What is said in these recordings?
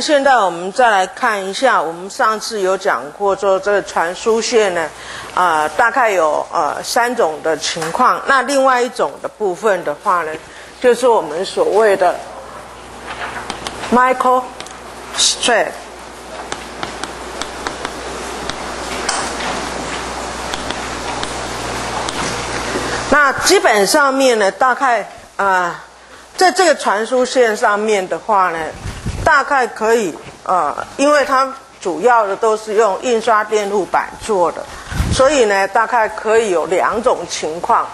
现在我们再来看一下，我们上次有讲过说这个传输线呢，啊、大概有呃三种的情况。那另外一种的部分的话呢，就是我们所谓的 micro strip。那基本上面呢，大概啊、在这个传输线上面的话呢，大概可以呃，因为它主要的都是用印刷电路板做的，所以呢，大概可以有两种情况。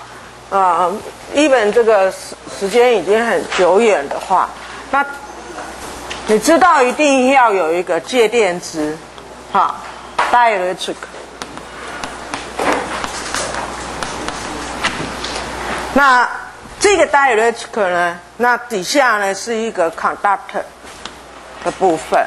啊、一本这个时时间已经很久远的话，那你知道一定要有一个介电值，哈，dielectric。那这个 dielectric 呢，那底下呢是一个 conductor 的部分。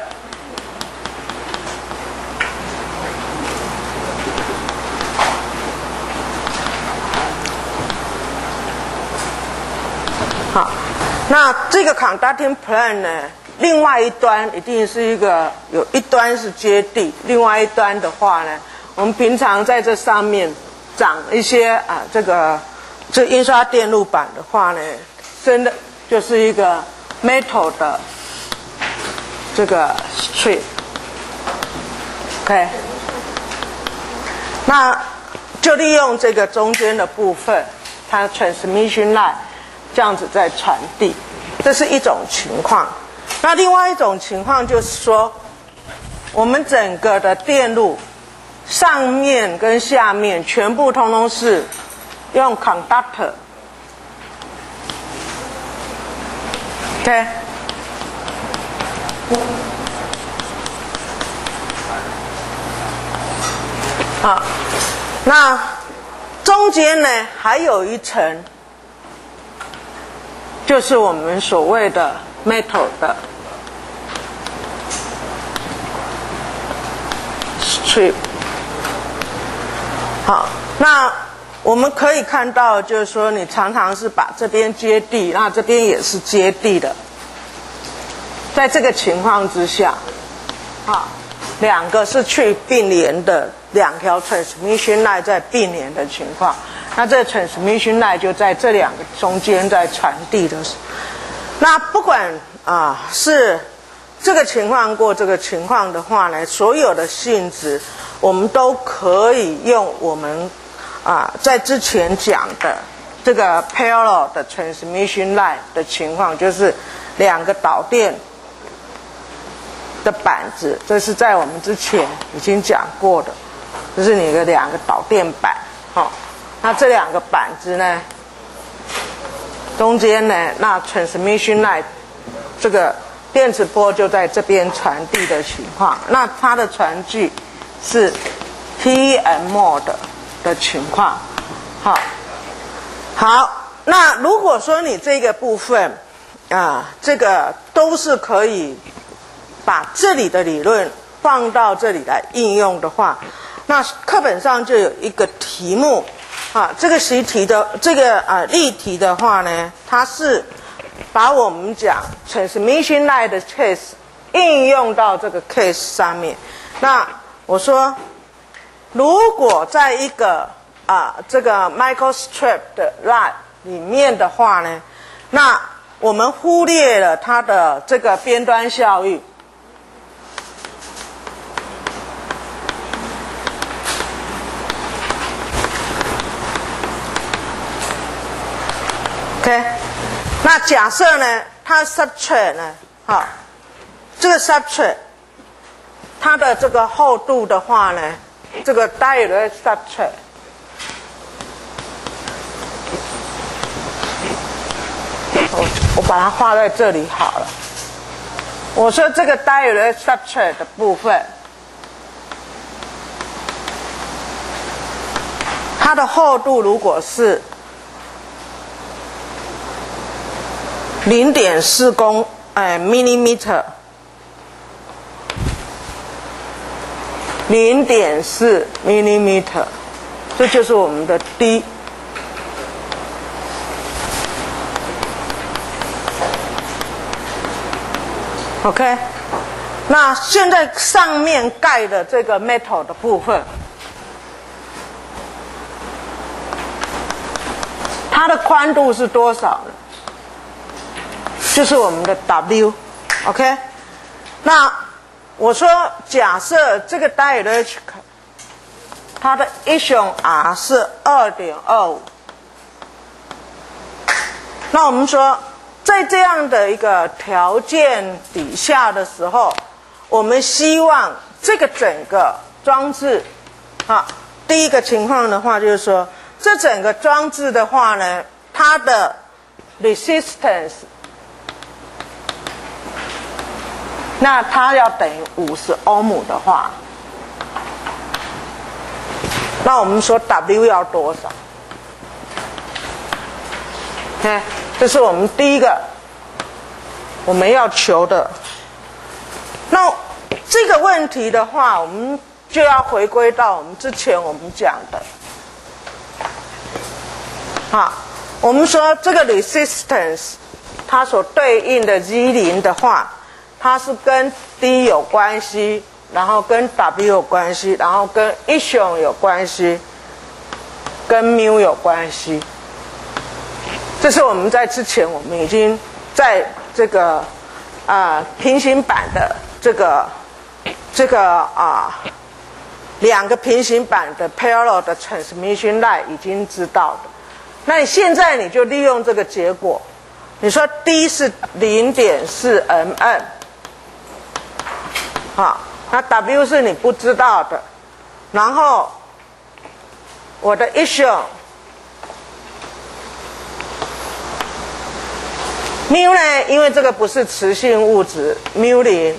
好，那这个 conducting plan 呢，另外一端一定是一个有一端是接地，另外一端的话呢，我们平常在这上面长一些啊这个这印刷电路板的话呢，真的就是一个 metal 的这个 strip。OK，那就利用这个中间的部分，它 transmission line 这样子在传递，这是一种情况。那另外一种情况就是说，我们整个的电路上面跟下面全部通通是用 conductor。OK，好，那中间呢还有一层，就是我们所谓的 metal 的 strip。好，那我们可以看到，就是说你常常是把这边接地，那这边也是接地的。在这个情况之下，啊，两个是去并联的，两条 transmission line 在并联的情况，那这 transmission line 就在这两个中间在传递的。那不管啊是这个情况过这个情况的话呢，所有的性质我们都可以用我们啊在之前讲的这个 parallel 的 transmission line 的情况，就是两个导电的板子，这是在我们之前已经讲过的，就是你的两个导电板，好、哦，那这两个板子呢，中间呢，那 transmission line 这个电磁波就在这边传递的情况，那它的传距是 T m mod 的情况，好，好，那如果说你这个部分啊，这个都是可以。把这里的理论放到这里来应用的话，那课本上就有一个题目啊，这个习题的这个啊例题的话呢，它是把我们讲 transmission line 的 case 应用到这个 case 上面。那我说，如果在一个啊这个 microstrip 的 line 里面的话呢，那我们忽略了它的这个边端效应。OK，那假设呢，它 substrate 呢，好，这个 substrate 它的这个厚度的话呢，这个 dielectric substrate，我我把它画在这里好了。我说这个 dielectric substrate 的部分，它的厚度如果是零点四公哎 millimeter，零点四 millimeter，这就是我们的 D。OK，那现在上面盖的这个 metal 的部分，它的宽度是多少？就是我们的 W，OK？那我说，假设这个 dielectric，它的 ion R 是二点二五，那我们说，在这样的一个条件底下的时候，我们希望这个整个装置，啊，第一个情况的话就是说，这整个装置的话呢，它的 resistance。那它要等于五十欧姆的话，那我们说 W 要多少？看，这是我们第一个我们要求的。那这个问题的话，我们就要回归到我们之前我们讲的，好，我们说这个 resistance 它所对应的 Z 零的话。它是跟 D 有关系，然后跟 W 有关系，然后跟 ion 有关系，跟 mu 有关系。这是我们在之前我们已经在这个啊平行板的这个这个啊两个平行板的 parallel 的 transmission line 已经知道的。那你现在你就利用这个结果，你说 D 是零点四 mm。好，那 W 是你不知道的，然后我的 issue mu 呢？因为这个不是磁性物质，mu 零，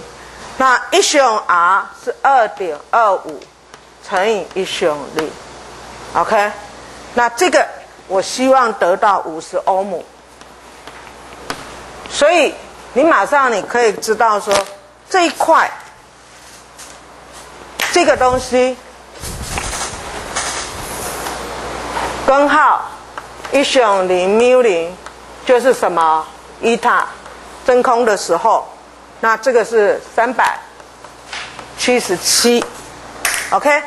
那 issue R 是二点二五乘以 issue 零，OK？那这个我希望得到五十欧姆，所以你马上你可以知道说这一块。这个东西根号一选零缪零就是什么？伊塔真空的时候，那这个是三百七十七，OK，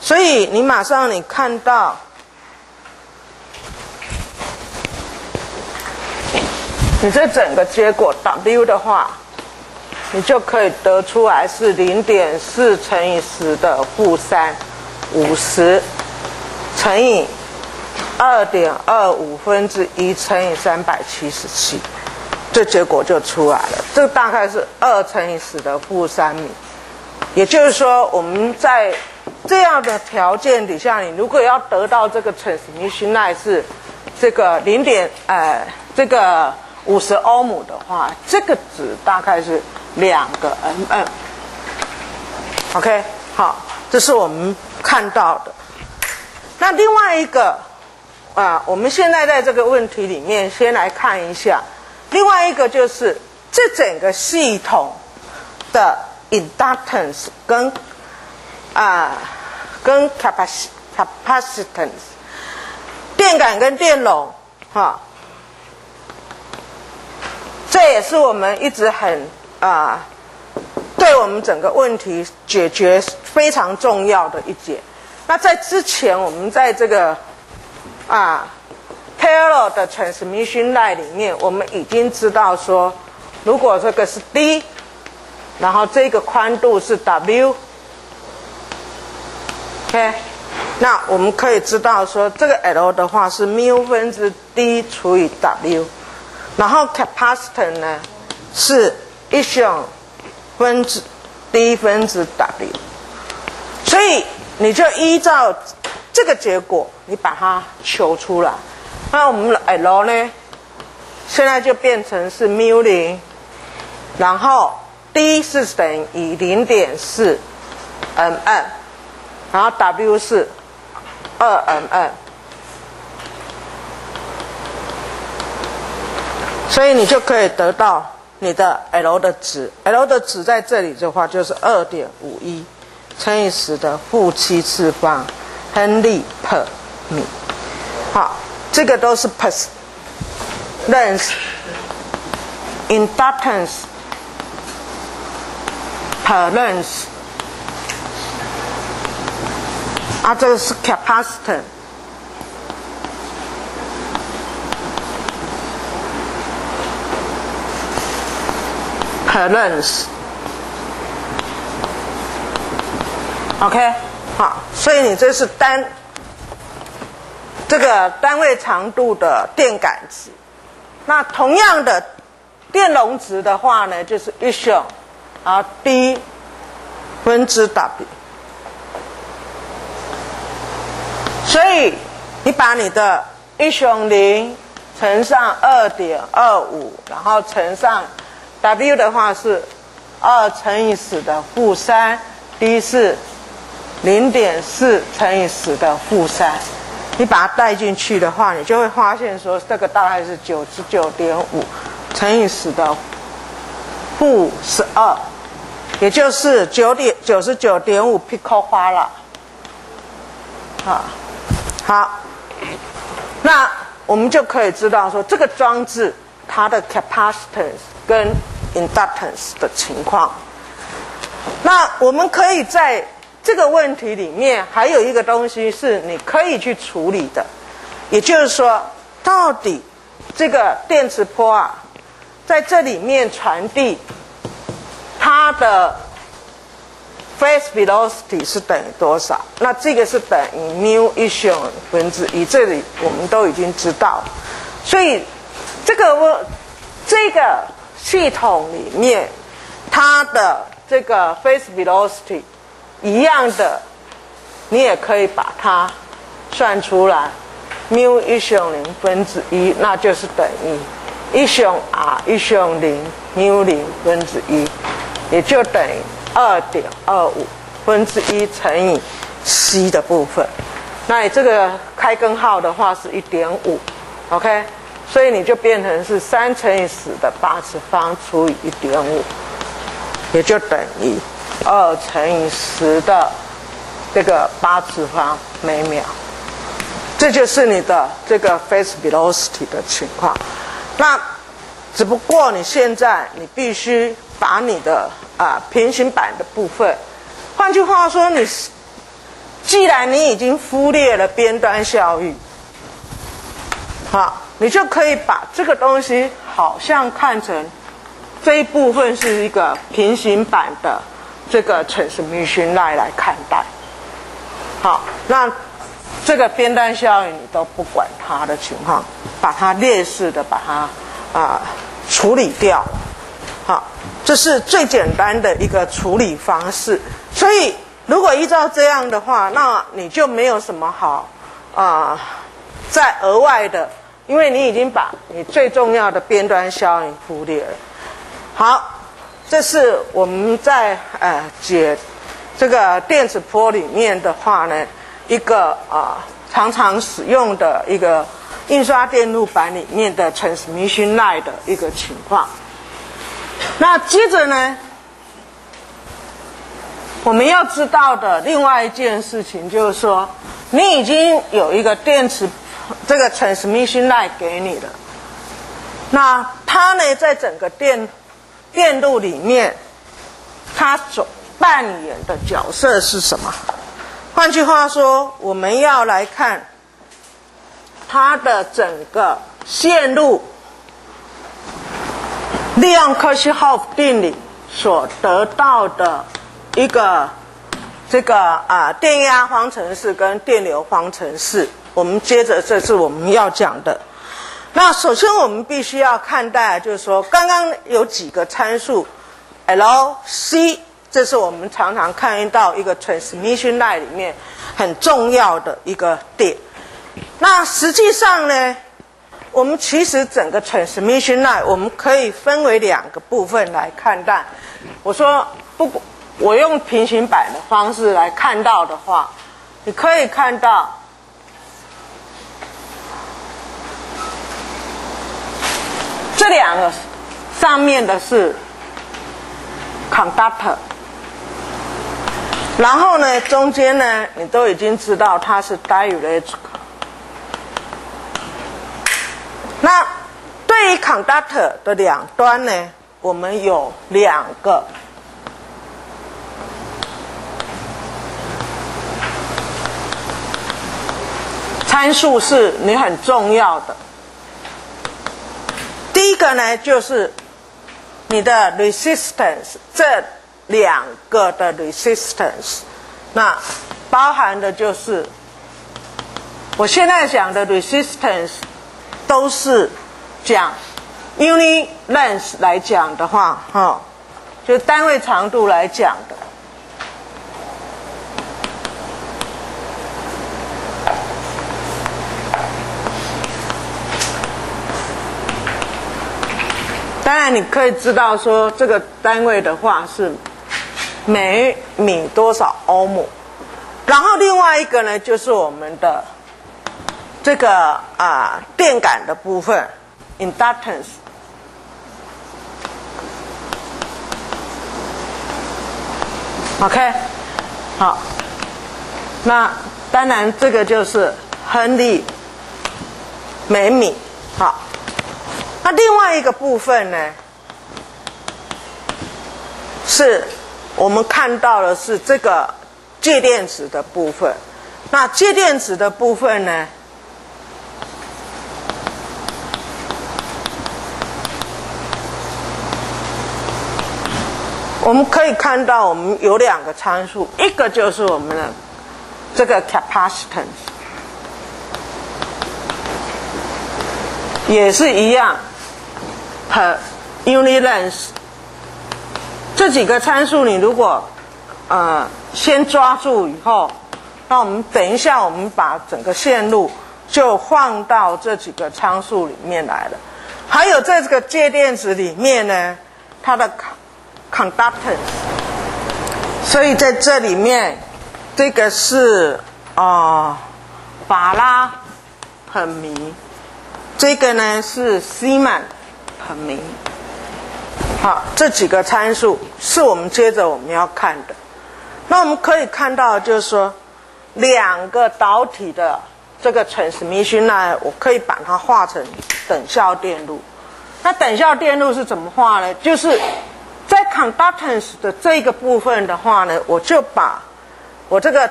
所以你马上你看到你这整个结果 W 的话。你就可以得出来是零点四乘以十的负三，五十乘以二点二五分之一乘以三百七十七，这结果就出来了。这大概是二乘以十的负三米，也就是说，我们在这样的条件底下，你如果要得到这个 transmission line 是这个零点呃这个五十欧姆的话，这个值大概是。两个 mm，OK，好，这是我们看到的。那另外一个啊，我们现在在这个问题里面先来看一下，另外一个就是这整个系统的 inductance 跟啊跟 capacitance 电感跟电容，哈，这也是我们一直很。啊，对我们整个问题解决非常重要的一点。那在之前，我们在这个啊 parallel 的 transmission line 里面，我们已经知道说，如果这个是 D，然后这个宽度是 W，OK，那我们可以知道说，这个 L 的话是 mu 分之 D 除以 W，然后 capacitance 呢是。一项分子 d 分子 w，所以你就依照这个结果，你把它求出来。那我们 L 呢，现在就变成是 mu 零，然后 d 是等于零点四 mm，然后 w 是二 mm，所以你就可以得到。你的 L 的值，L 的值在这里的话就是二点五一乘以十的负七次方亨利 per 米。好，这个都是 per length inductance per length，啊，这个是 capacitance。Per length，OK，好，所以你这是单这个单位长度的电感值。那同样的电容值的话呢，就是一雄啊 d 分之 w。所以你把你的一雄零乘上二点二五，然后乘上。W 的话是二乘以十的负三，D 是零点四乘以十的负三。你把它带进去的话，你就会发现说，这个大概是九十九点五乘以十的负十二，也就是九点九十九点五 picofarad。啊，好，那我们就可以知道说，这个装置它的 capacitance 跟 inductance 的情况，那我们可以在这个问题里面还有一个东西是你可以去处理的，也就是说，到底这个电磁波啊，在这里面传递，它的 phase velocity 是等于多少？那这个是等于 mu 一雄分之一，这里我们都已经知道，所以这个我这个。系统里面，它的这个 phase velocity 一样的，你也可以把它算出来，mu 一雄零分之一，那就是等于一雄 r 一雄零 mu 零分之一，也就等于二点二五分之一乘以 c 的部分。那你这个开根号的话是一点五，OK。所以你就变成是三乘以十的八次方除以一点五，也就等于二乘以十的这个八次方每秒。这就是你的这个 face velocity 的情况。那只不过你现在你必须把你的啊平行板的部分，换句话说，你既然你已经忽略了边端效应，好。你就可以把这个东西好像看成这一部分是一个平行版的这个 transmission line 来看待。好，那这个边端效应你都不管它的情况，把它劣势的把它啊处理掉。好，这是最简单的一个处理方式。所以如果依照这样的话，那你就没有什么好啊再额外的。因为你已经把你最重要的边端效应忽略了。好，这是我们在呃解这个电子波里面的话呢，一个啊常常使用的一个印刷电路板里面的 transmission line 的一个情况。那接着呢，我们要知道的另外一件事情就是说，你已经有一个电磁。这个 transmission line 给你的，那它呢，在整个电电路里面，它所扮演的角色是什么？换句话说，我们要来看它的整个线路，利用科西霍夫定理所得到的一个这个啊电压方程式跟电流方程式。我们接着，这是我们要讲的。那首先，我们必须要看待，就是说，刚刚有几个参数，L、C，这是我们常常看到一个 transmission line 里面很重要的一个点。那实际上呢，我们其实整个 transmission line 我们可以分为两个部分来看待。我说，不，我用平行板的方式来看到的话，你可以看到。这两个上面的是 conductor，然后呢，中间呢，你都已经知道它是 diary。那对于 conductor 的两端呢，我们有两个参数，是你很重要的。第一个呢，就是你的 resistance 这两个的 resistance，那包含的就是我现在讲的 resistance 都是讲 unit length 来讲的话，哈，就单位长度来讲的。当然，你可以知道说这个单位的话是每米多少欧姆，然后另外一个呢，就是我们的这个啊电感的部分，inductance。OK，好，那当然这个就是亨利每米，好。那另外一个部分呢，是我们看到的是这个介电子的部分。那介电子的部分呢，我们可以看到我们有两个参数，一个就是我们的这个 capacitance，也是一样。和 unit length 这几个参数，你如果呃先抓住以后，那我们等一下我们把整个线路就放到这几个参数里面来了。还有在这个介电子里面呢，它的 conductance，所以在这里面这个是啊法拉很迷，这个呢是西曼。很明，好，这几个参数是我们接着我们要看的。那我们可以看到，就是说两个导体的这个 transmission 呢，我可以把它画成等效电路。那等效电路是怎么画呢？就是在 conductance 的这个部分的话呢，我就把我这个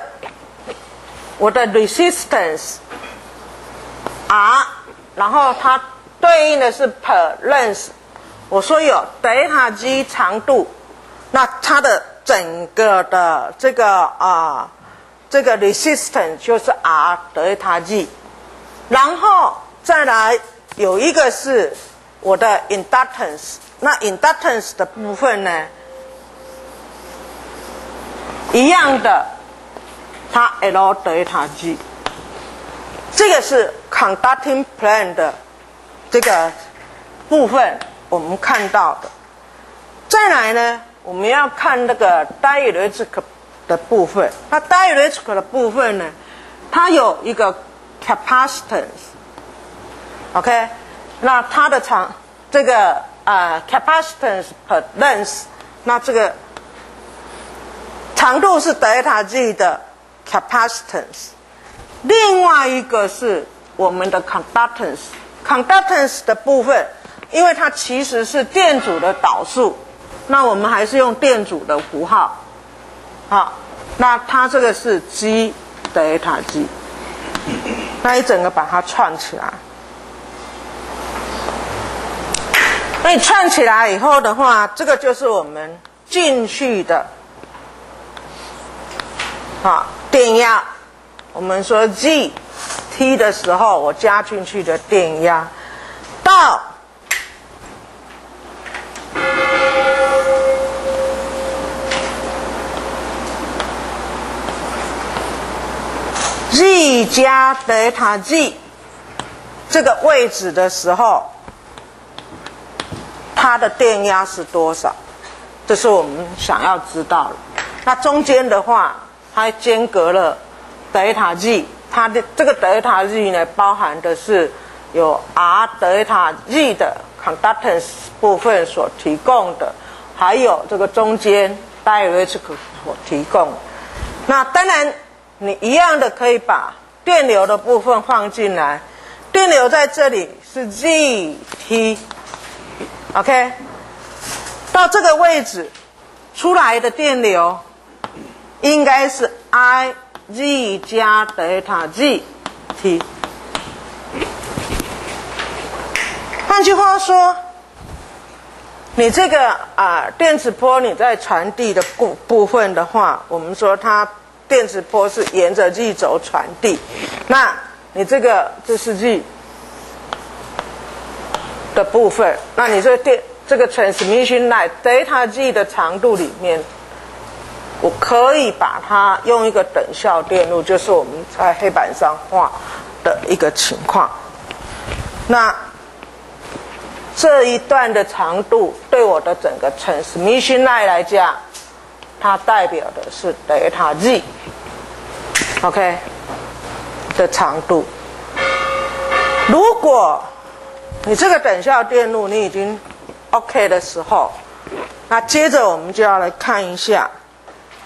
我的 resistance R，然后它。对应的是 per length，我说有德塔 G 长度，那它的整个的这个啊，这个 resistance 就是 R 德塔 G，然后再来有一个是我的 inductance，那 inductance 的部分呢，一样的，它 L 德塔 G，这个是 conducting plane 的。这个部分我们看到的，再来呢，我们要看那个 dielectric 的部分。那 dielectric 的部分呢，它有一个 capacitance，OK，那它的长这个啊 capacitance per length，那这个长度是德尔塔 G 的 capacitance，另外一个是我们的 conductance。Conductance 的部分，因为它其实是电阻的导数，那我们还是用电阻的符号，好，那它这个是 G 德塔 G，那一整个把它串起来，那你串起来以后的话，这个就是我们进去的，啊，电压，我们说 G。T 的时候，我加进去的电压到 G 加德塔 G 这个位置的时候，它的电压是多少？这是我们想要知道的。那中间的话，它间隔了德塔 G。它的这个德尔塔 Z 呢，包含的是有 R 德尔塔 G 的 conductance 部分所提供的，还有这个中间 dielectric 所提供。那当然，你一样的可以把电流的部分放进来。电流在这里是 G T，OK，到这个位置出来的电流应该是 I。Z 加德塔 Z T，换句话说，你这个啊电磁波你在传递的部部分的话，我们说它电磁波是沿着 z 轴传递，那你这个这是 z 的部分，那你这个电，这个 transmission 来德塔 z 的长度里面。我可以把它用一个等效电路，就是我们在黑板上画的一个情况。那这一段的长度对我的整个 transmission line 来讲，它代表的是 delta G，OK 的长度。如果你这个等效电路你已经 OK 的时候，那接着我们就要来看一下，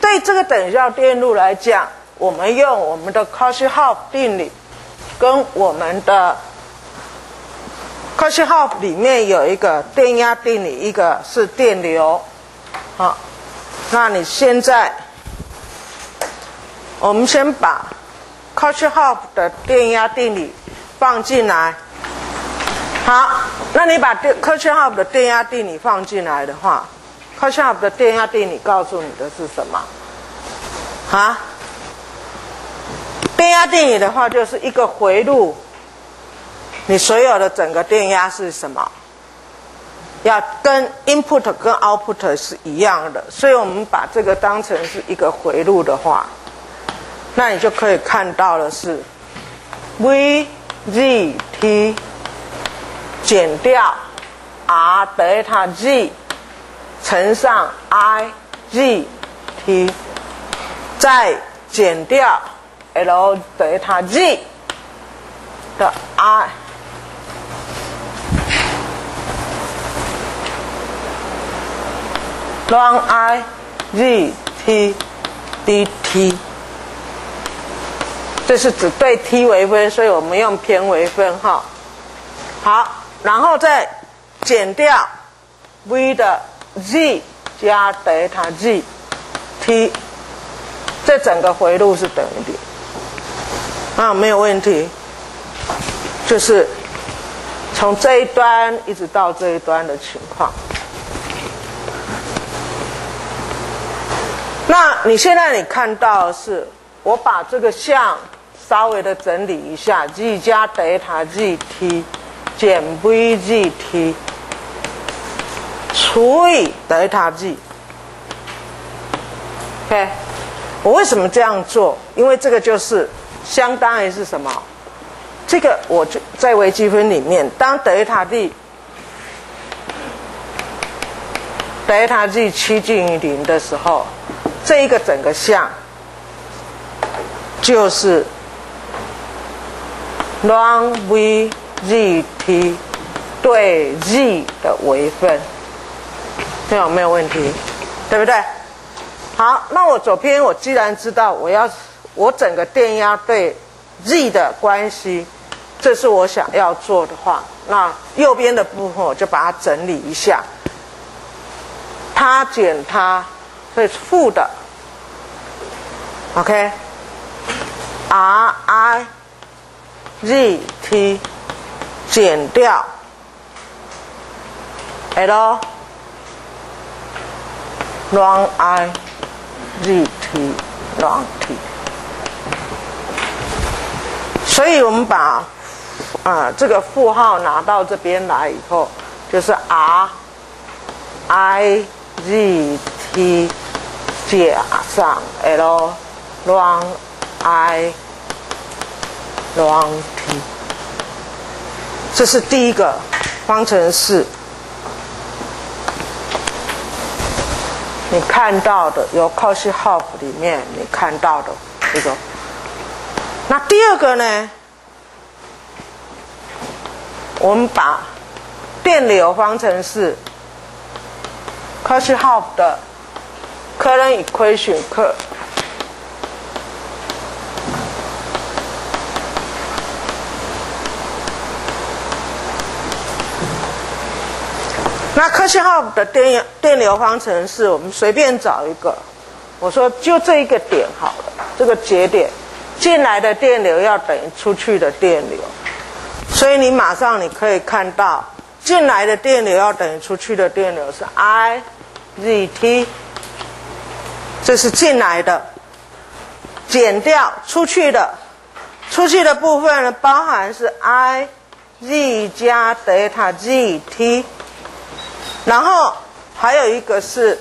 对这个等效电路来讲，我们用我们的 Kirchhoff 定理跟我们的 Kirchhoff 里面有一个电压定理，一个是电流。好，那你现在我们先把 Kirchhoff 的电压定理放进来。好，那你把电科学号的电压定理放进来的话，科学号的电压定理告诉你的是什么？啊？电压定理的话，就是一个回路，你所有的整个电压是什么？要跟 input 跟 output 是一样的，所以我们把这个当成是一个回路的话，那你就可以看到的是 v z t。减掉 r 德塔 g 乘上 i g t，再减掉 l 等于它 g 的 i long i g t d t，这是只对 t 为分，所以我们用偏微分号。好。然后再减掉 v 的 z 加德塔 z t，这整个回路是等于零啊，没有问题。就是从这一端一直到这一端的情况。那你现在你看到是，我把这个项稍微的整理一下，g 加德塔 g t。减 v g t 除以德尔塔 g，OK，我为什么这样做？因为这个就是相当于是什么？这个我就在微积分里面，当德尔塔 g 德尔塔 g 趋近于零的时候，这一个整个项就是 long v。z t 对 z 的微分，这样没有问题，对不对？好，那我左边我既然知道我要我整个电压对 z 的关系，这是我想要做的话，那右边的部分我就把它整理一下，它减它所以是负的，OK，R I Z T。减掉 l long i z t long t，所以我们把啊这个负号拿到这边来以后，就是 r i z t 加上 lrong i run t。这是第一个方程式，你看到的由 c o s h h o f f 里面你看到的这个。那第二个呢？我们把电流方程式 c o s h h o f f 的 current equation 课。那科西号的电电流方程式，我们随便找一个。我说就这一个点好了，这个节点进来的电流要等于出去的电流，所以你马上你可以看到进来的电流要等于出去的电流是 I Z T，这是进来的，减掉出去的，出去的部分呢包含是 I Z 加德尔塔 Z T，然后还有一个是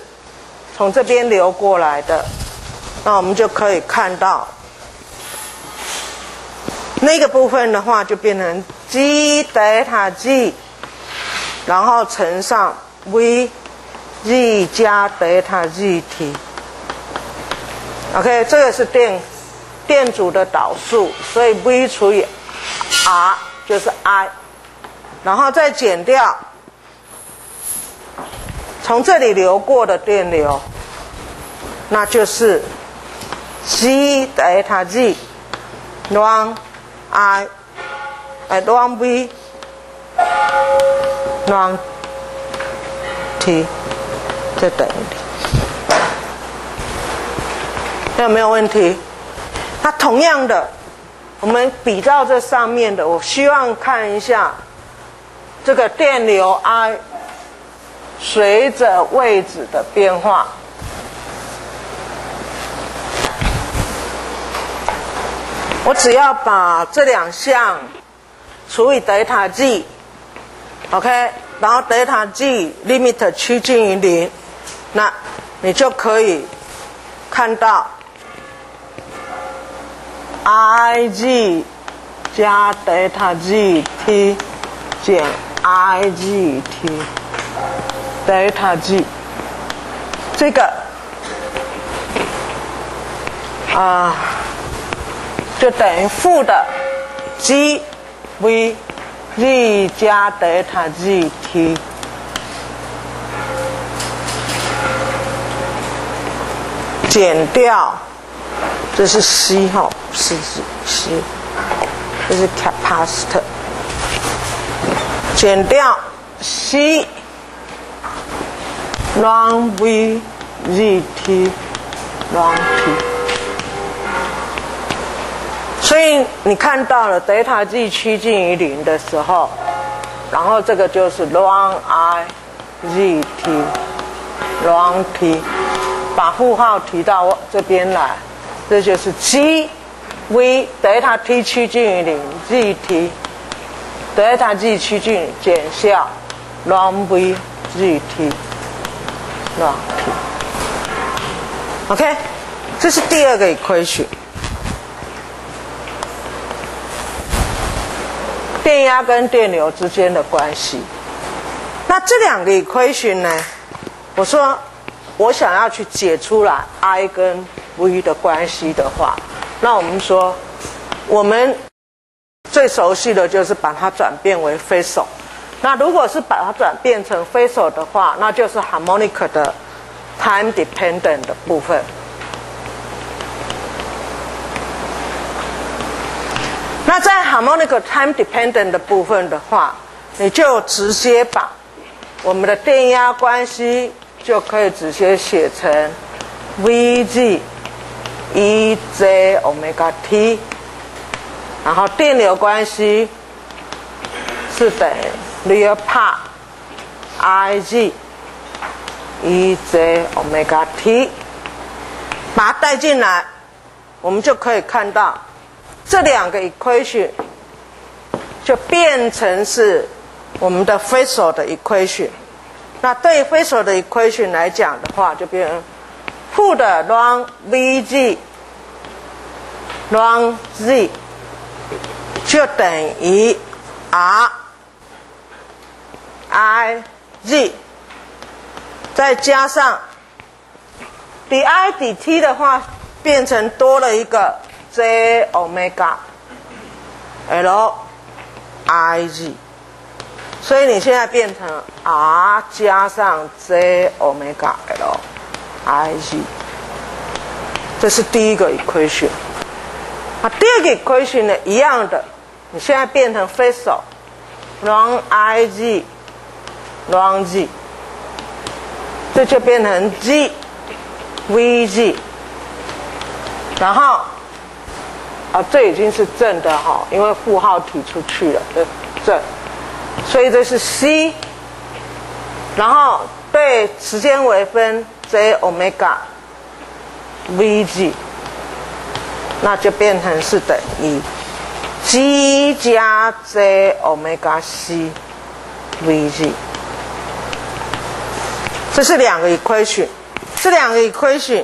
从这边流过来的，那我们就可以看到。那个部分的话，就变成 G 德塔 G，然后乘上 V Z 加德塔 Z T。OK，这个是电电阻的导数，所以 V 除以 R 就是 I，然后再减掉从这里流过的电流，那就是 G 德塔 G long I at long V long T 这等于零，有没有问题？那同样的，我们比照这上面的，我希望看一下这个电流 I 随着位置的变化。我只要把这两项除以德塔 G，OK，然后德塔 G limit 趋近于零，那你就可以看到 Ig 加德塔 GT 减 Igt 德尔塔 G，这个啊。就等于负的 G V Z 加德尔塔 G T 减掉，这是 C 哈，是 C，这是 capacitor，减掉 C long V Z T long T。所以你看到了德塔 G 趋近于零的时候，然后这个就是 long I Z T long T，把负号提到这边来，这就是 G V 德塔 T 趋近于零 Z T 德塔 G 趋近减下 long V Z T long T。OK，这是第二个 equation。电压跟电流之间的关系，那这两个 equation 呢？我说我想要去解出来 I 跟 V 的关系的话，那我们说我们最熟悉的就是把它转变为 phasor。那如果是把它转变成非首的话，那就是 harmonic 的 time dependent 的部分。那在 harmonic time dependent 的部分的话，你就直接把我们的电压关系就可以直接写成 v g e j omega t，然后电流关系是等于 real part i g e j omega t，把它带进来，我们就可以看到。这两个 equation 就变成是我们的 phasor 的 equation。那对 phasor 的 equation 来讲的话，就变成负的 long v g long z 就等于 r i z，再加上 d i d t 的话，变成多了一个。J omega L I G，所以你现在变成 R 加上 J omega L I G，这是第一个 equation。啊，第二个 equation 呢，一样的，你现在变成 phasor long I G long G，这就变成 G V G，然后。啊，这已经是正的哈，因为负号提出去了，对，正。所以这是 c，然后对时间微分 j omega vg，那就变成是等于 g 加 j omega c vg，这是两个 equation，这两个 equation。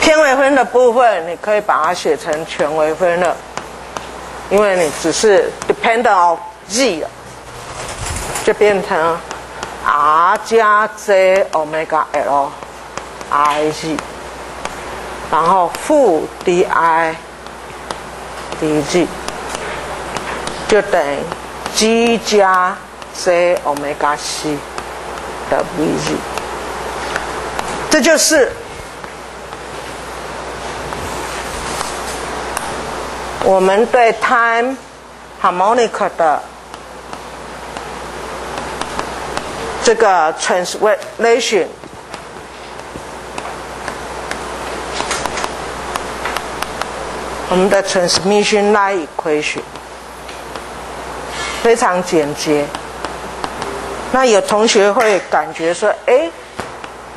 偏微分的部分，你可以把它写成全微分了，因为你只是 depend on g 了，就变成 r 加 j omega l i g，然后负 d i d g，就等于 g 加 c omega c 的 v g，这就是。我们对 time harmonic 的这个 translation，我们的 transmission line equation 非常简洁。那有同学会感觉说：“哎。”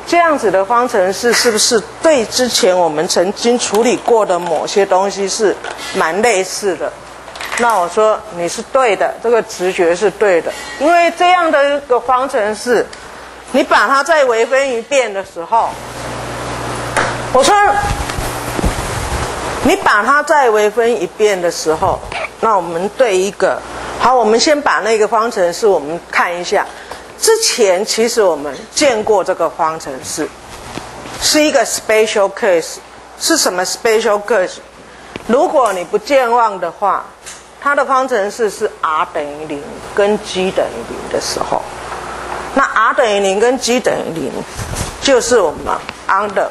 这样子的方程式是不是对之前我们曾经处理过的某些东西是蛮类似的？那我说你是对的，这个直觉是对的，因为这样的一个方程式，你把它再微分一遍的时候，我说你把它再微分一遍的时候，那我们对一个好，我们先把那个方程式我们看一下。之前其实我们见过这个方程式，是一个 special case。是什么 special case？如果你不健忘的话，它的方程式是 r 等于零跟 g 等于零的时候，那 r 等于零跟 g 等于零，就是我们 under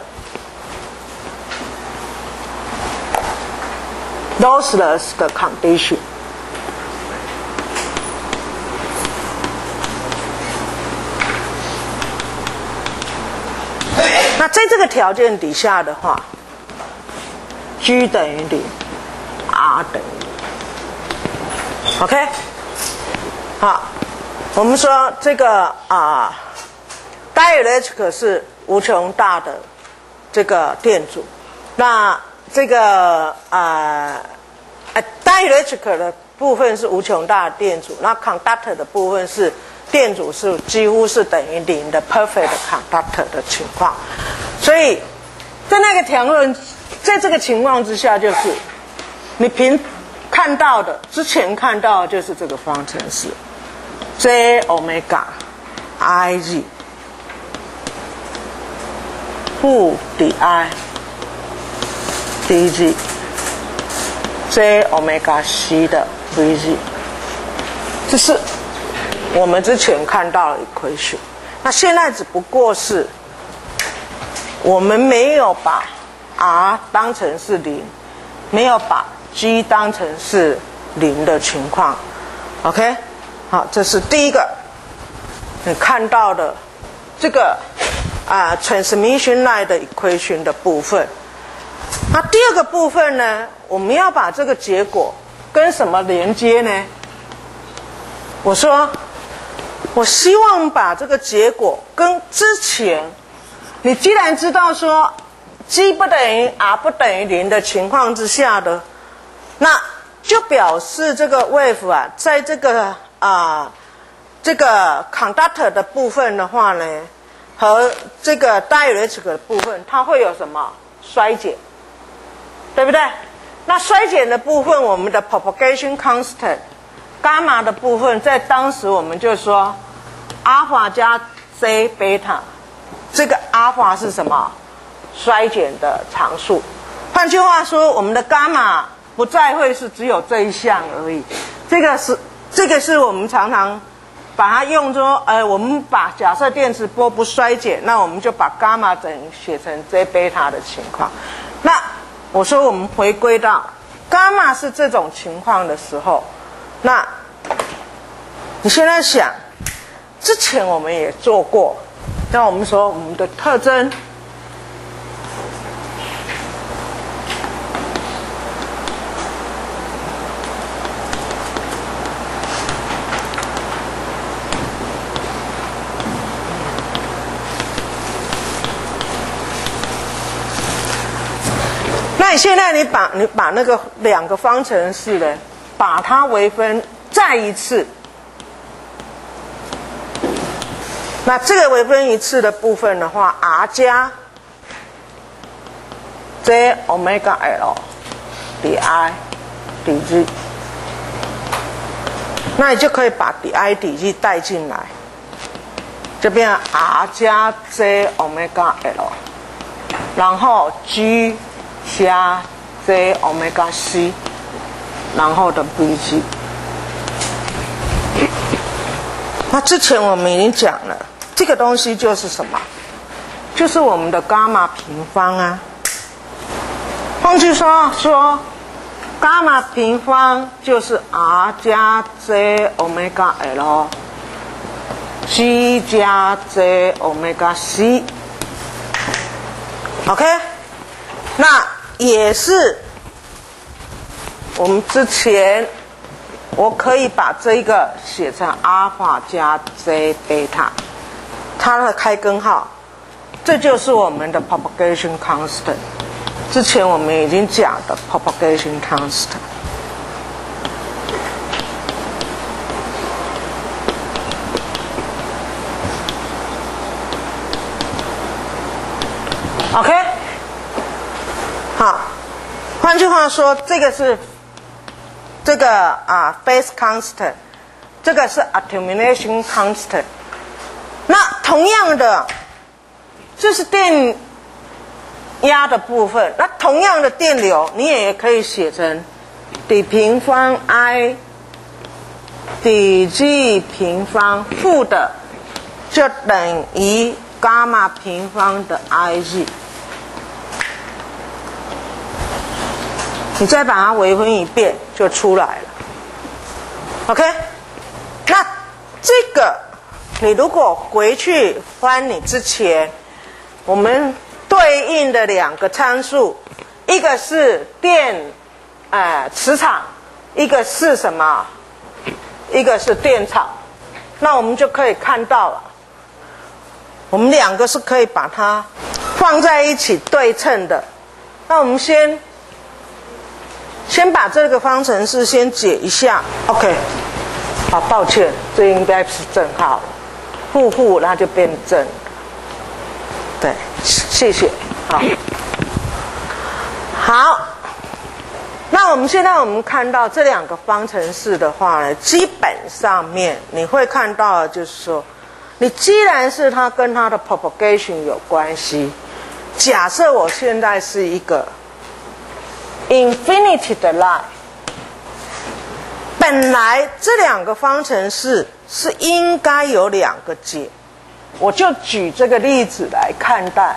lossless 的 condition。那在这个条件底下的话，G 等于零，R 等于，OK？好，我们说这个啊，dielectric 是无穷大的这个电阻，那这个啊，dielectric 的部分是无穷大的电阻，那 conductor 的部分是。电阻是几乎是等于零的 perfect conductor 的情况，所以在那个条论，在这个情况之下，就是你凭看到的之前看到的就是这个方程式 j omega i g 负 d i d g j omega c 的 v g，这是。我们之前看到了亏损，那现在只不过是我们没有把 r 当成是零，没有把 g 当成是零的情况，OK？好，这是第一个你看到的这个啊 transmission line 的 equation 的部分。那第二个部分呢，我们要把这个结果跟什么连接呢？我说。我希望把这个结果跟之前，你既然知道说 g 不等于 r 不等于零的情况之下的，那就表示这个 wave 啊，在这个啊这个 conductor 的部分的话呢，和这个 dielectric 的部分，它会有什么衰减，对不对？那衰减的部分，我们的 propagation constant。伽马的部分，在当时我们就说，阿尔法加 z 贝塔，这个阿尔法是什么？衰减的常数。换句话说，我们的伽马不再会是只有这一项而已。这个是这个是我们常常把它用作，呃，我们把假设电磁波不衰减，那我们就把伽马等写成 z 贝塔的情况。那我说我们回归到伽马是这种情况的时候。那，你现在想，之前我们也做过但我们说我们的特征。那你现在你把你把那个两个方程式的把它微分再一次那这个微分一次的部分的话，r 加 j omega l di dg，那你就可以把 di dg 带进来，这边 r 加 j omega l，然后 g 加 j omega c，然后的 bg。那之前我们已经讲了。这个东西就是什么？就是我们的伽马平方啊。换句话说，伽马平方就是 r 加 j omega l，g 加 j omega c。OK，那也是我们之前我可以把这一个写成阿尔法加 Z 贝塔。它的开根号，这就是我们的 propagation constant。之前我们已经讲的 propagation constant。OK，好，换句话说，这个是这个啊 phase constant，这个是 attenuation constant。同样的，这是电压的部分。那同样的电流，你也可以写成 d 平方 I dg 平方负的，就等于伽马平方的 Ig。你再把它微分一遍，就出来了。OK，那这个。你如果回去翻你之前，我们对应的两个参数，一个是电，呃，磁场，一个是什么？一个是电场，那我们就可以看到了，我们两个是可以把它放在一起对称的。那我们先先把这个方程式先解一下，OK？好，抱歉，这应该是正号。负负，那就变正。对，谢谢。好，好。那我们现在我们看到这两个方程式的话呢，基本上面你会看到，就是说，你既然是它跟它的 propagation 有关系，假设我现在是一个 infinity 的 line，本来这两个方程式。是应该有两个解，我就举这个例子来看待。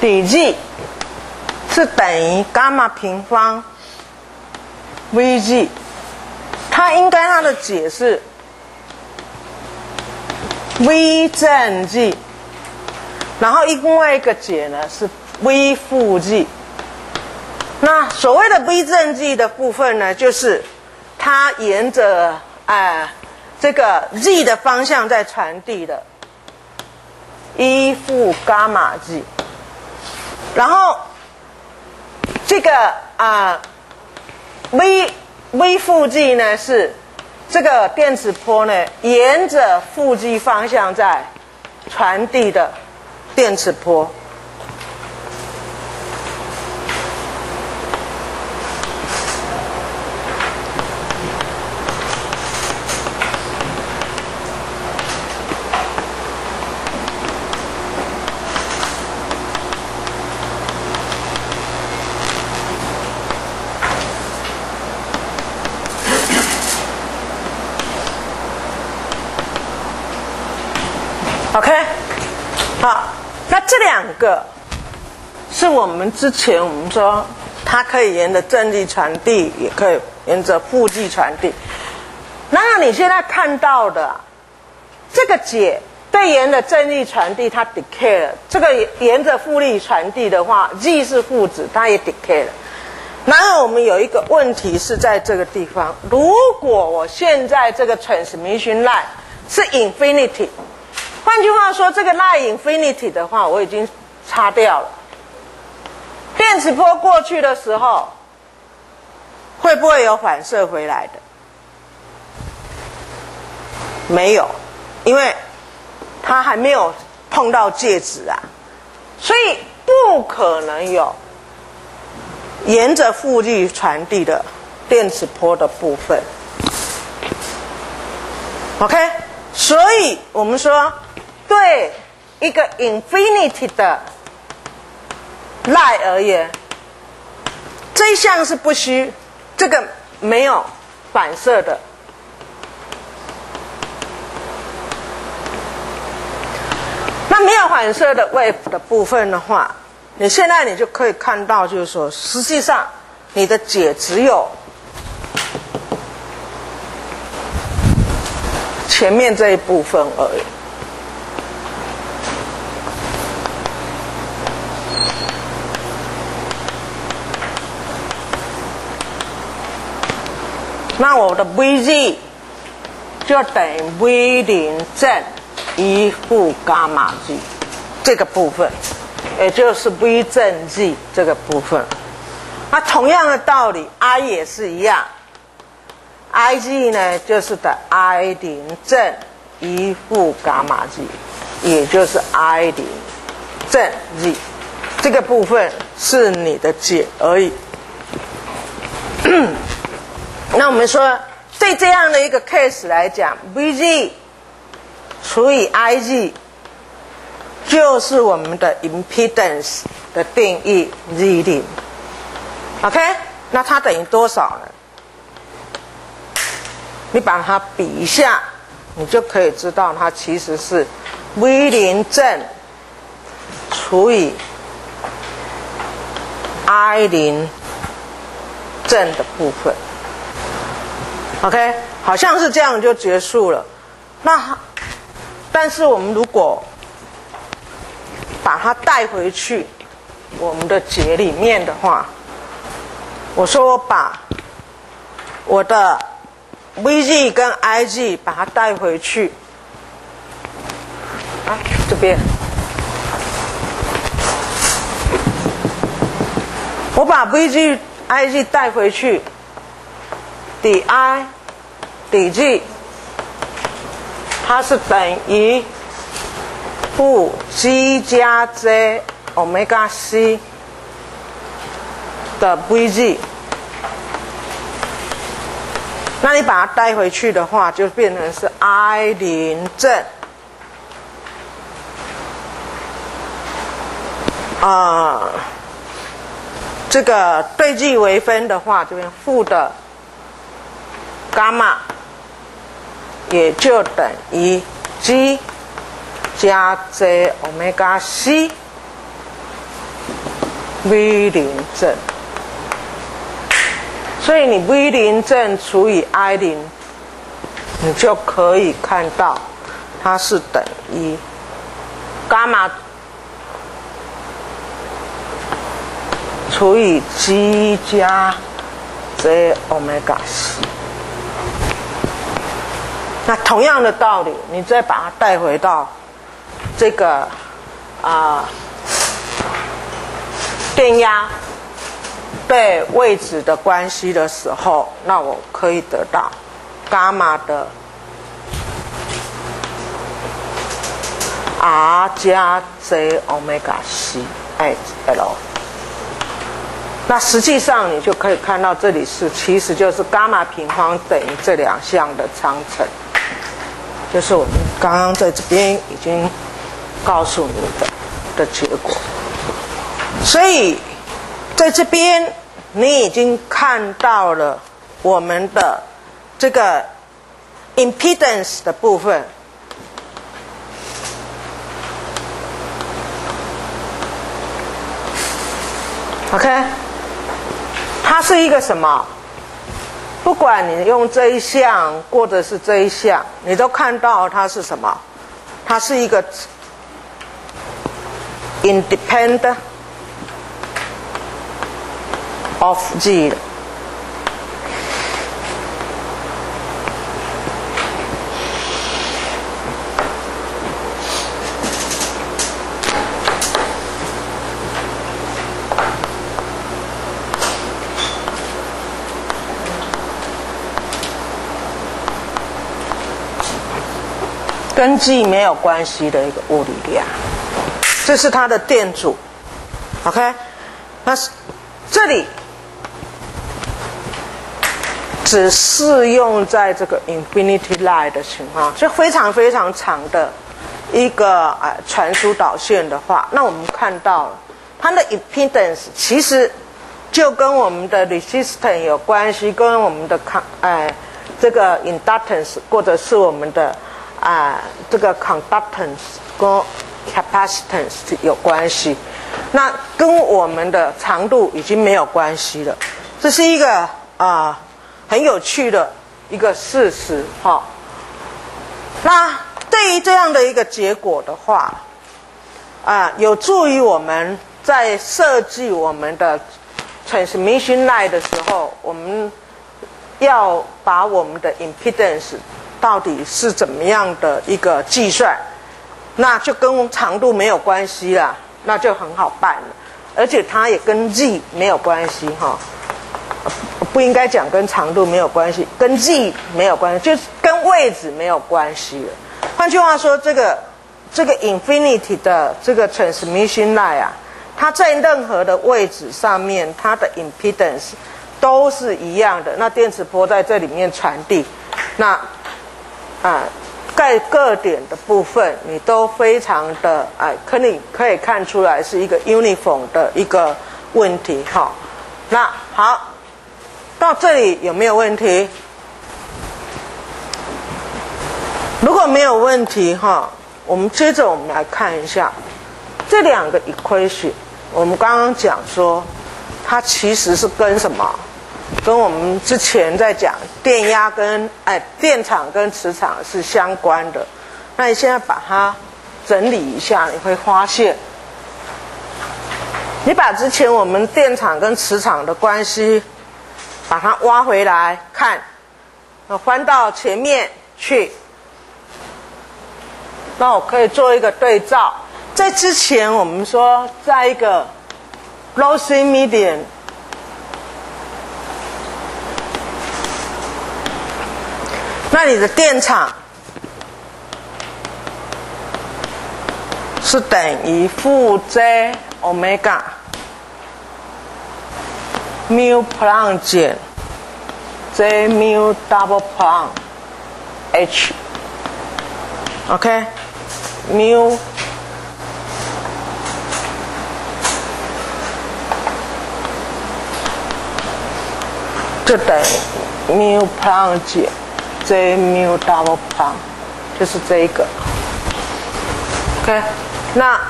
底 g 是等于伽马平方 vg，它应该它的解是 v 正 g，然后另外一个解呢是 v 负 g。那所谓的 v 正 g 的部分呢，就是它沿着哎，这个 z 的方向在传递的，一负伽马 g，然后这个啊 v v 负 g 呢是这个电磁波呢沿着负 g 方向在传递的电磁波。两个是我们之前我们说，它可以沿着正力传递，也可以沿着负极传递。那你现在看到的这个解，对沿着正力传递它 decay 了；这个沿着负力传递的话，G 是负值，它也 decay 了。然后我们有一个问题是在这个地方：如果我现在这个 transmission line 是 infinity，换句话说，这个 line infinity 的话，我已经。擦掉了，电磁波过去的时候，会不会有反射回来的？没有，因为它还没有碰到介质啊，所以不可能有沿着负极传递的电磁波的部分。OK，所以我们说，对一个 infinity 的 lie 而言，这一项是不虚，这个没有反射的。那没有反射的 wave 的部分的话，你现在你就可以看到，就是说，实际上你的解只有前面这一部分而已。那我的 Vz 就等于 V 零正一负伽马 g 这个部分，也就是 V 正 g 这个部分。那同样的道理，I 也是一样，Ig 呢就是等 I 零正一负伽马 g，也就是 I 零正 z 这个部分是你的解而已。那我们说，对这样的一个 case 来讲，Vg 除以 Ig 就是我们的 impedance 的定义 Z 零。OK，那它等于多少呢？你把它比一下，你就可以知道它其实是 V 零正除以 I 零正的部分。OK，好像是这样就结束了。那，但是我们如果把它带回去我们的解里面的话，我说我把我的 Vg 跟 Ig 把它带回去，啊，这边，我把 Vg、Ig 带回去。d 底 G，它是等于负 G 加 J 欧米伽 C 的 Vg。那你把它带回去的话，就变成是 I 零正啊，这个对距为分的话，这边负的。伽马也就等于 G 加 J 欧米伽 C V 零正，所以你 V 零正除以 I 零，你就可以看到它是等于伽马除以 G 加 J 欧米伽 C。那同样的道理，你再把它带回到这个啊电压对位置的关系的时候，那我可以得到伽马的 R 加 Z 欧米伽 C L。那实际上你就可以看到，这里是其实就是伽马平方等于这两项的长乘。就是我们刚刚在这边已经告诉你的的结果，所以在这边你已经看到了我们的这个 impedance 的部分。OK，它是一个什么？不管你用这一项或者是这一项，你都看到它是什么？它是一个 independent of G 的。跟 G 没有关系的一个物理量，这是它的电阻。OK，那是这里只适用在这个 infinity line 的情况，就非常非常长的一个呃传输导线的话，那我们看到了它的 impedance 其实就跟我们的 resistance 有关系，跟我们的抗哎这个 inductance 或者是我们的啊这个 conductance 跟 capacitance 有关系。那跟我们的长度已经没有关系了，这是一个啊很有趣的一个事实哈。那对于这样的一个结果的话，啊，有助于我们在设计我们的 transmission line 的时候，我们要把我们的 impedance 到底是怎么样的一个计算，那就跟长度没有关系啦。那就很好办了，而且它也跟 Z 没有关系哈，不应该讲跟长度没有关系，跟 Z 没有关系，就是跟位置没有关系了。换句话说，这个这个 infinity 的这个 transmission line 啊，它在任何的位置上面，它的 impedance 都是一样的。那电磁波在这里面传递，那啊。在各点的部分，你都非常的哎，可你可以看出来是一个 uniform 的一个问题哈。那好，到这里有没有问题？如果没有问题哈，我们接着我们来看一下这两个 equation。我们刚刚讲说，它其实是跟什么？跟我们之前在讲电压跟哎电场跟磁场是相关的，那你现在把它整理一下，你会发现，你把之前我们电场跟磁场的关系，把它挖回来看，那翻到前面去，那我可以做一个对照，在之前我们说在一个 lossy medium。那你的电场是等于负 J omega mu prime 减 J mu double prime H，OK，mu 就等于 mu prime 减。J mu double prime 就是这一个，OK，那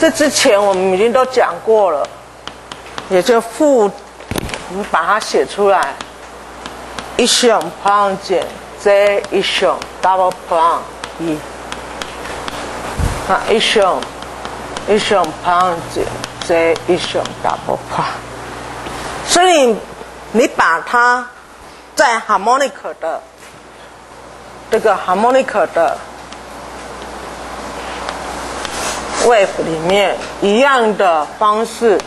这之前我们已经都讲过了，也就负，我们把它写出来，一项 prime 减 J 一项 double prime 一，那一项一项 prime 减 J 一项 double prime，所以你把它在 harmonic 的。这个 harmonica 的 wave 里面一样的方式，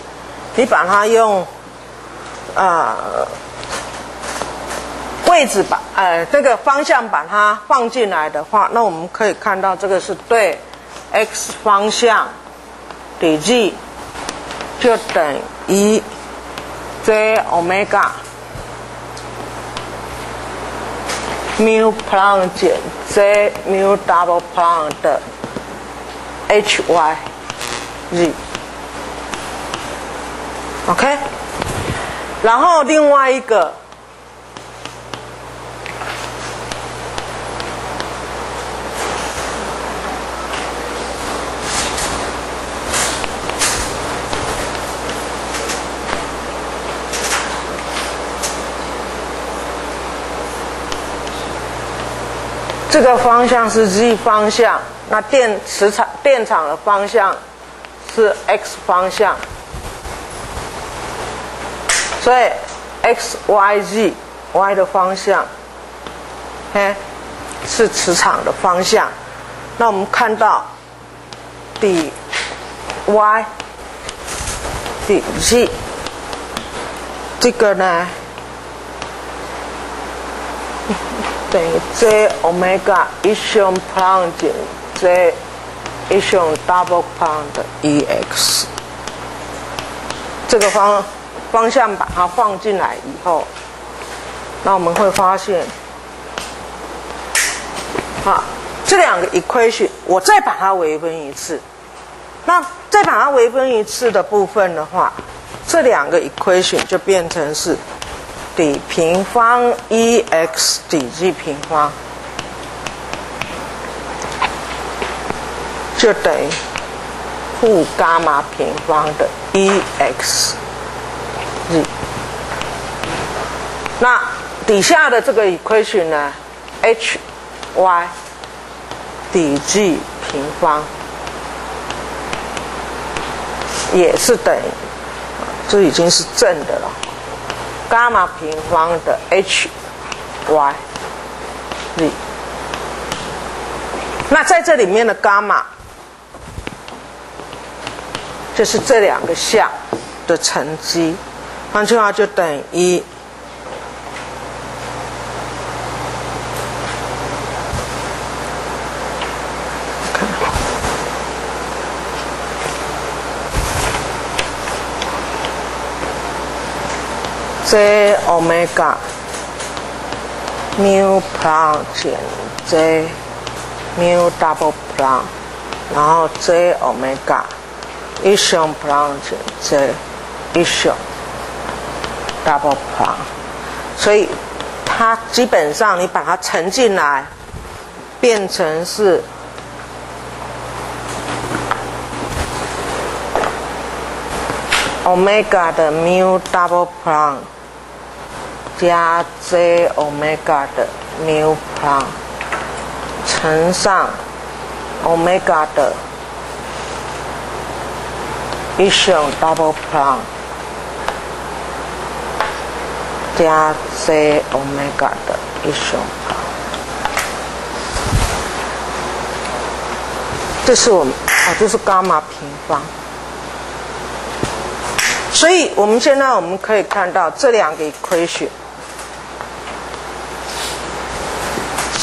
你把它用啊位置把呃这个方向把它放进来的话，那我们可以看到这个是对 x 方向底 g 就等于 j omega。Mu plan 减 z mu double plan 的 h y z，OK，然后另外一个。这个方向是 z 方向，那电磁场电场的方向是 x 方向，所以 x y z y 的方向，哎，是磁场的方向。那我们看到底 y 底 z 这个呢？等于 J omega 一项 prime 减 J 一项 double prime EX。这个方方向把它放进来以后，那我们会发现，啊，这两个 equation 我再把它微分一次，那再把它微分一次的部分的话，这两个 equation 就变成是。底平方 e x 底 g 平方就等于负伽马平方的 e x z。那底下的这个 equation 呢，h y 底 g 平方也是等于，这已经是正的了。伽马平方的 h y z，那在这里面的伽马就是这两个项的乘积，换句话就等于。J omega mu prime 减 J mu double prime，然后 J omega 一项 prime 减 J 一项 double plan，所以它基本上你把它乘进来，变成是 omega 的 mu double plan。加 j omega 的 mu prime 乘上 omega 的一项 double prime 加 j omega 的一项，这是我们啊，这是伽马平方。所以我们现在我们可以看到这两个 equation。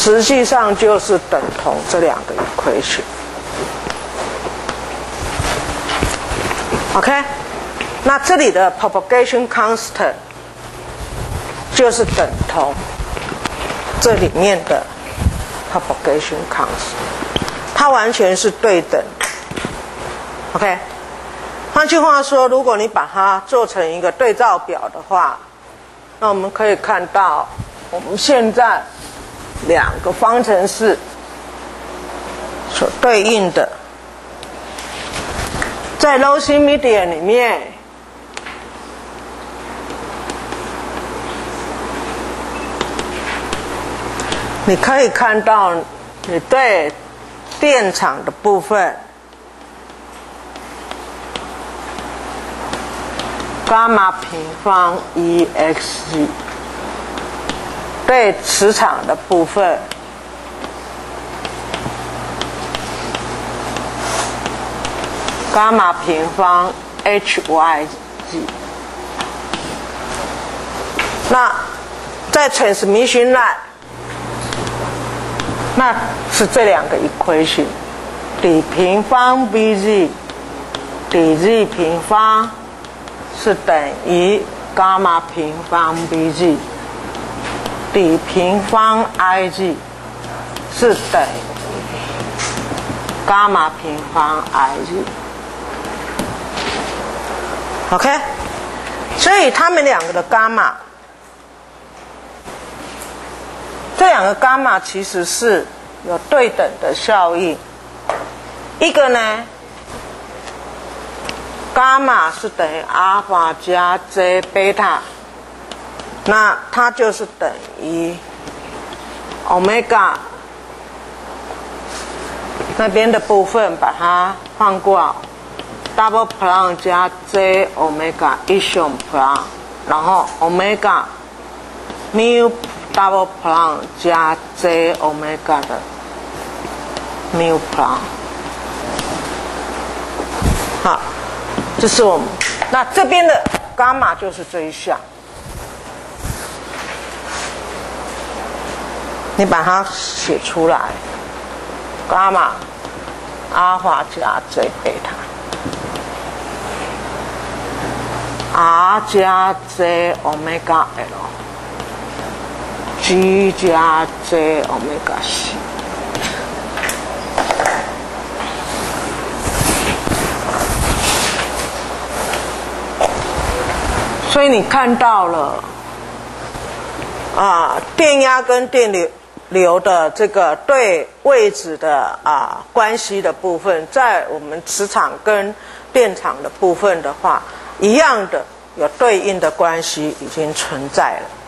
实际上就是等同这两个 equation。OK，那这里的 propagation constant 就是等同这里面的 propagation constant，它完全是对等。OK，换句话说，如果你把它做成一个对照表的话，那我们可以看到我们现在。两个方程式所对应的，在 l o s i median 里面，你可以看到，你对电场的部分，伽马平方 E x。对磁场的部分，伽马平方 h y g。那在 transmission line，那是这两个 equation，底平方 b z，底 z 平方是等于伽马平方 b z。底平方 i g 是等于伽马平方 i g，OK，所以它们两个的伽马，这两个伽马其实是有对等的效应，一个呢，伽马是等于阿尔法加 j 贝塔。那它就是等于 omega 那边的部分，把它换过 double prime 加 j omega 一项 prime，然后 omega mu double prime 加 j omega 的 mu prime。好，这是我们那这边的伽马就是这一项。你把它写出来，伽马、阿法加 J 贝塔，R 加 J 欧米伽 L，G 加 J 欧米伽 C。所以你看到了啊，电压跟电流流的这个对位置的啊关系的部分，在我们磁场跟电场的部分的话，一样的有对应的关系已经存在了。